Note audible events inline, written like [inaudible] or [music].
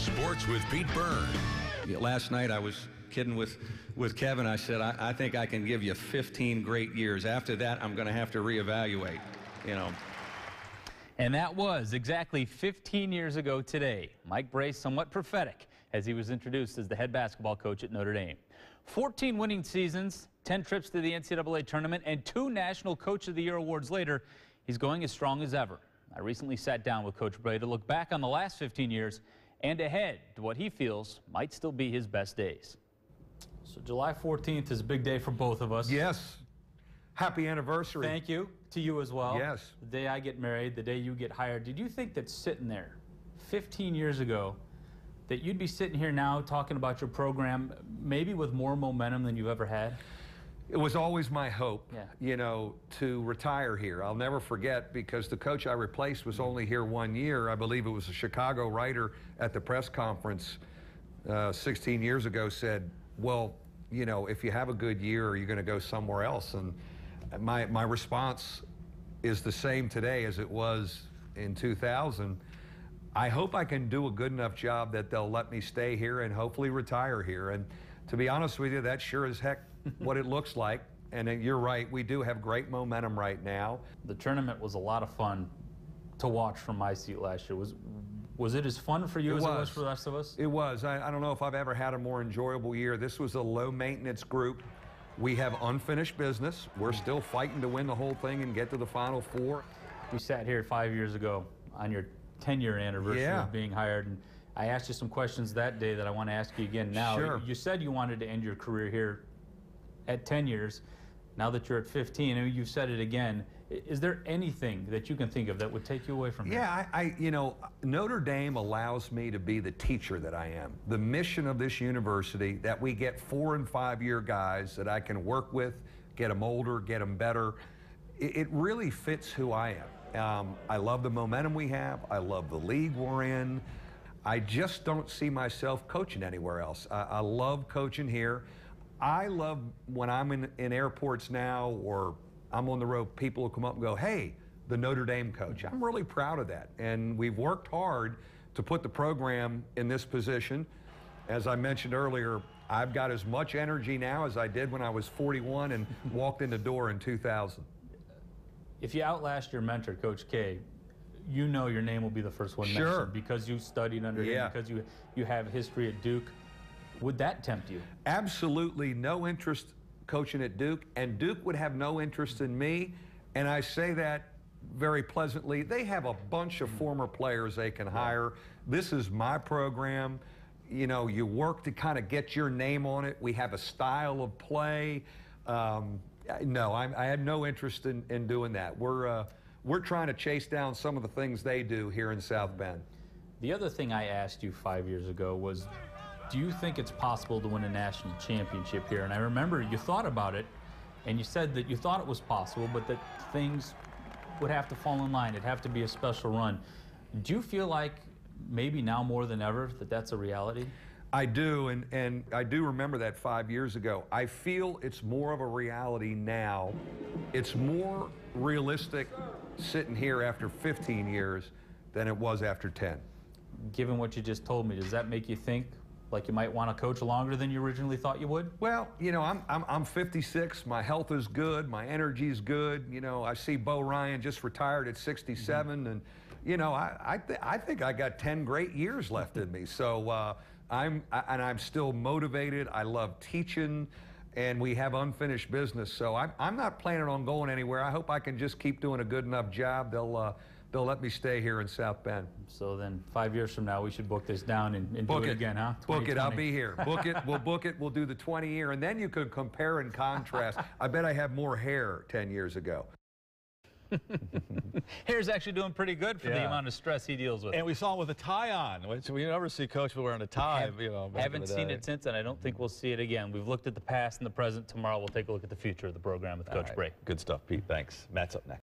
Sports with Pete Byrne. Last night I was kidding with, with Kevin. I said, I, I think I can give you 15 great years. After that, I'm going to have to reevaluate, you know. And that was exactly 15 years ago today. Mike Brey, somewhat prophetic, as he was introduced as the head basketball coach at Notre Dame. 14 winning seasons, 10 trips to the NCAA tournament, and two National Coach of the Year awards later, he's going as strong as ever. I recently sat down with Coach Brey to look back on the last 15 years and ahead to what he feels might still be his best days. So July 14th is a big day for both of us. Yes. Happy anniversary. Thank you to you as well. Yes. The day I get married, the day you get hired. Did you think that sitting there 15 years ago that you'd be sitting here now talking about your program maybe with more momentum than you've ever had? It was always my hope, Yeah. you know, to retire here. I'll never forget because the coach I replaced was only here one year. I believe it was a Chicago writer at the press conference uh, 16 years ago said, well, you know, if you have a good year, you're you going to go somewhere else? And my, my response is the same today as it was in 2000. I hope I can do a good enough job that they'll let me stay here and hopefully retire here. And to be honest with you, that's sure as heck what it looks like. [laughs] And uh, you're right, we do have great momentum right now. The tournament was a lot of fun to watch from my seat last year. Was was it as fun for you It as it was was. for the rest of us? It was. I, I don't know if I've ever had a more enjoyable year. This was a low maintenance group. We have unfinished business. We're still fighting to win the whole thing and get to the final four. We sat here five years ago on your 10 year anniversary Yeah. of being hired, and I asked you some questions that day that I want to ask you again now. Sure. You said you wanted to end your career here at 10 years. Now that you're at 15, and you've said it again, is there anything that you can think of that would take you away from here? Yeah, I, I, you know, Notre Dame allows me to be the teacher that I am. The mission of this university that we get four and five year guys that I can work with, get them older, get them better. It, it really fits who I am. Um, I love the momentum we have. I love the league we're in. I just don't see myself coaching anywhere else. I, I love coaching here. I love when I'm in, in airports now or I'm on the road, people will come up and go, hey, the Notre Dame coach. I'm really proud of that. And we've worked hard to put the program in this position. As I mentioned earlier, I've got as much energy now as I did when I was 41 and walked in the door in 2000. If you outlast your mentor, Coach K, you know your name will be the first one Sure. mentioned because you studied under Yeah. him, because you, you have history at Duke. Would that tempt you? absolutely no interest coaching at Duke, and Duke would have no interest in me. And I say that very pleasantly. They have a bunch of former players they can hire. This is my program. You know, you work to kind of get your name on it. We have a style of play. Um, no, I, I had no interest in, in doing that. We're uh, we're trying to chase down some of the things they do here in South Bend. The other thing I asked you five years ago was, do you think it's possible to win a national championship here? And I remember you thought about it, and you said that you thought it was possible, but that things would have to fall in line. It'd have to be a special run. Do you feel like maybe now more than ever that that's a reality? I do, and, and I do remember that five years ago. I feel it's more of a reality now. It's more realistic sitting here after 15 years than it was after 10. Given what you just told me, does that make you think like you might want to coach longer than you originally thought you would? Well, you know, I'm, I'm, I'm 56. My health is good. My energy's good. You know, I see Bo Ryan just retired at 67. And, you know, I, I, th- I think I got 10 great years left in me. So uh, I'm, I, and I'm still motivated. I love teaching. And we have unfinished business. So I'm, I'm not planning on going anywhere. I hope I can just keep doing a good enough job. They'll, uh, they'll let me stay here in South Bend. So then five years from now, we should book this down and, and Book do it, it again, huh? Book it. I'll be here. Book it. We'll book it. We'll do the 20 year, and then you could compare and contrast. I bet I have more hair 10 years ago. [laughs] Hair's actually doing pretty good for the amount of stress he deals with. And we saw him with a tie on, which we never see Coach wearing a tie. you know, Haven't seen it since, and I don't think we'll see it again. We've looked at the past and the present. Tomorrow, we'll take a look at the future of the program with All Coach right. Brey. Good stuff, Pete. Thanks. Matt's up next.